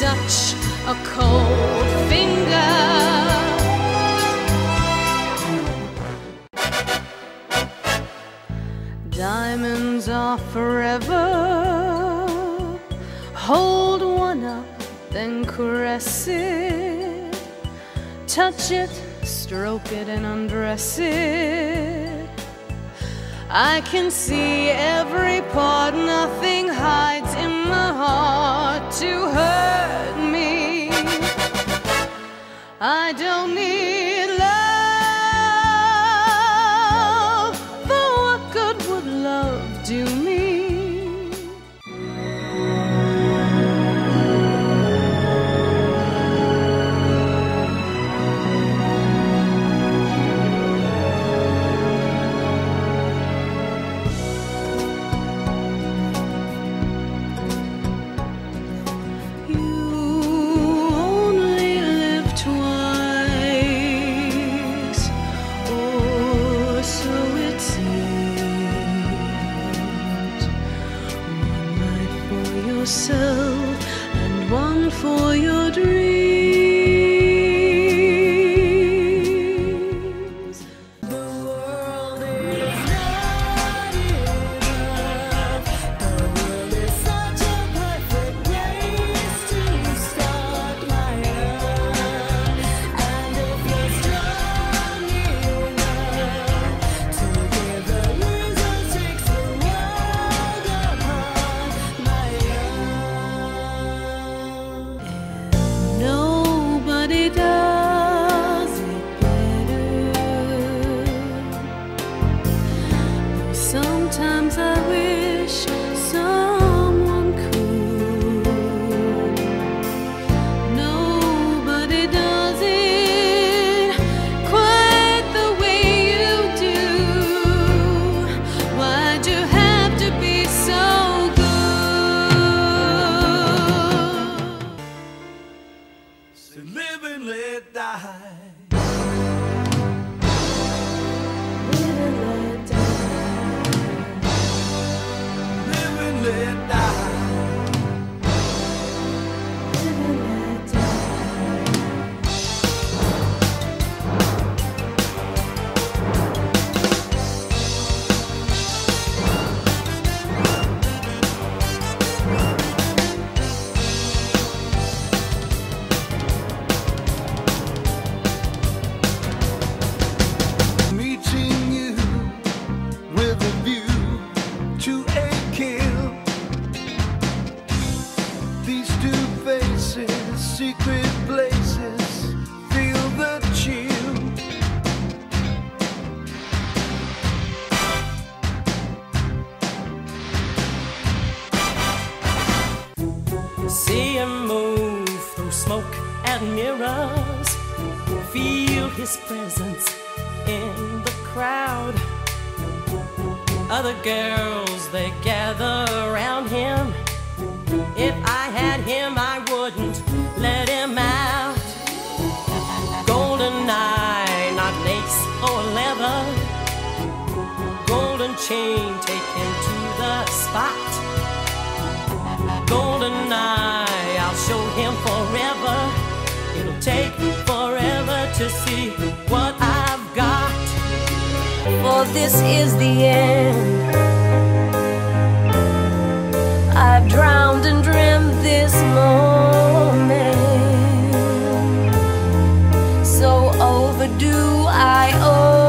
such a cold finger. Diamonds are forever. Hold one up, then caress it. Touch it, stroke it, and undress it. I can see every I don't need 色。See him move through smoke and mirrors. Feel his presence in the crowd. Other girls, they gather around him. If I had him, I wouldn't let him out. Golden eye, not lace or leather. Golden chain, take him to the spot this is the end. I've drowned and dreamt this moment. So overdue, I owe.